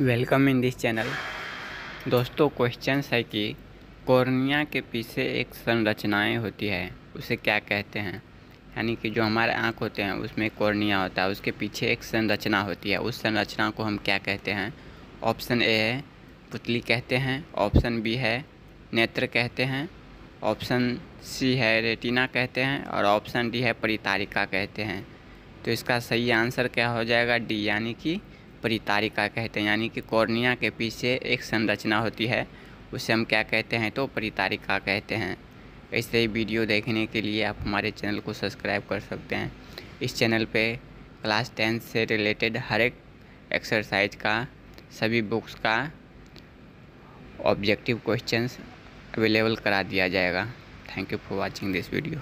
Welcome in this channel दोस्तों question है कि कॉर्निया के पीछे एक संरचनाएँ होती है, उसे क्या कहते हैं? यानी कि जो हमारे आँख होते हैं, उसमें कॉर्निया होता है, उसके पीछे एक संरचना होती है। उस संरचना को हम क्या कहते हैं? ऑप्शन ए है, पुतली कहते हैं। ऑप्शन बी है, नेत्र कहते हैं। ऑप्शन सी है, रेटिना कहते हैं। और ऑप्शन डी है, परितारिका कहते हैं। तो इसका सही आंसर क्या हो जाएगा? डी, यानी कि परितारिका कहते हैं, यानी कि कॉर्निया के पीछे एक संरचना होती है, उसे हम क्या कहते हैं? तो परितारिका कहते हैं। ऐसे ही वीडियो देखने के लिए आप हमारे चैनल को सब्सक्राइब कर सकते हैं। इस चैनल पे क्लास टेंथ से रिलेटेड हर एक एक्सरसाइज का, सभी बुक्स का ऑब्जेक्टिव क्वेश्चंस अवेलेबल करा दिया जाएगा। Thank you for watching this video.